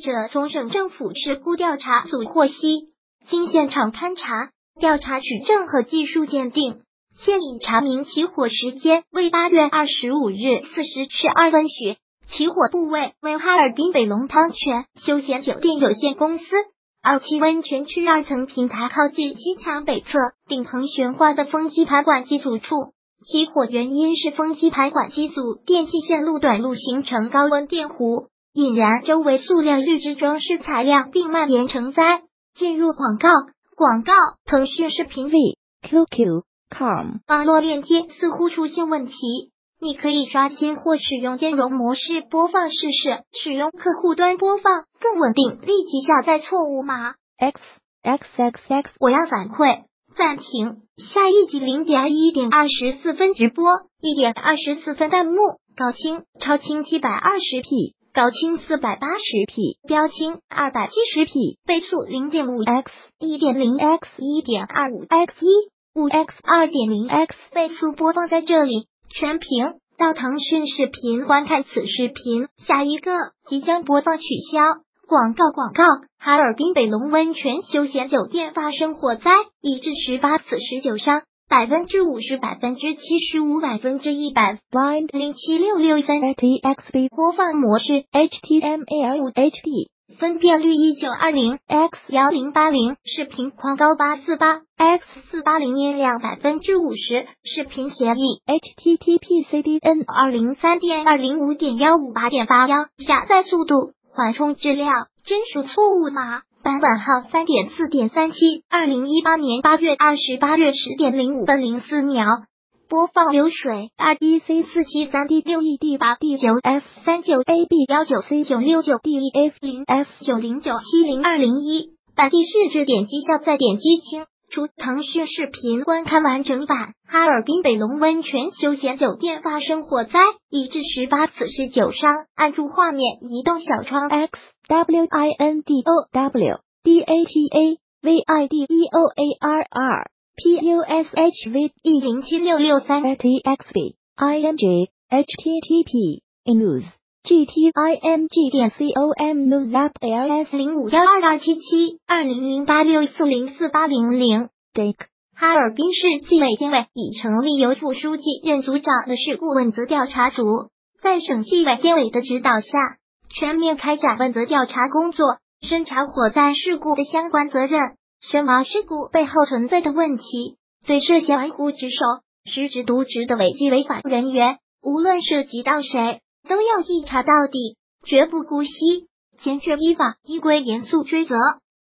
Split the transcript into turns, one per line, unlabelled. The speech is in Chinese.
者从省政府事故调查组获悉，经现场勘查、调查取证和技术鉴定，现已查明起火时间为八月二十五日四时十二分许，起火部位为哈尔滨北龙汤泉休闲酒店有限公司。二期温泉区二层平台靠近西墙北侧顶棚悬挂的风机排管机组处，起火原因是风机排管机组电气线路短路形成高温电弧引燃，周围塑料预制装饰材料并蔓延成灾。进入广告，广告，腾讯视频
V QQ com
网络链接似乎出现问题。你可以刷新或使用兼容模式播放试试，使用客户端播放更稳定。立即下载错误码
x x x x。
我要反馈，暂停。下一集零点一点二十四分直播，一点二十四分弹幕，高清超清七百二十 P，高清四百八十 P，标清二百七十 P，倍速零点五 x，一点零 x，一点二五 x，一五 x，二点零 x，倍速播放在这里。全屏到腾讯视频观看此视频，下一个即将播放取消广告。广告：哈尔滨北龙温泉休闲酒店发生火灾，已致十八死十九伤，百分之五十、百分之七十五、百分之一百。
Blind
零七六六三。
TXB
播放模式。
HTML HD。
分辨率一九二零。X 幺零八零，视频宽高八四八。X 四八零，音量百分之五十，视频协议。
Http cdn
二零三点二零五点幺五八点八幺，下载速度。缓冲质量。真属错误码，版本号三点四点三七，二零一八年八月二十八日十点零五分零四秒。播放流水 R D C 四七三 D 六 E D 八 D 九 F 三九 A B 幺九 C 九六九 D E F 零 F 九零九七零二零一本地试制点击下载点击清除腾讯视频观看完整版。哈尔滨北龙温泉休闲酒店发生火灾，已致十八死十九伤。按住画面移动小窗
X W I N D O W D A T A V I D E O A R R P U S H V E
零七六六三
T X B i n g h t t p News G T I M G 点 C O M News App L S
零五幺二二七七二零零八六四零四八零零
Dick
哈尔滨市纪委监委已成立由副书记任组长的事故问责调查组，在省纪委监委的指导下，全面开展问责调查工作，深查火灾事故的相关责任。深挖事故背后存在的问题，对涉嫌玩忽职守、失职渎职的违纪违法人员，无论涉及到谁，都要一查到底，绝不姑息，坚决依法依规严肃追责。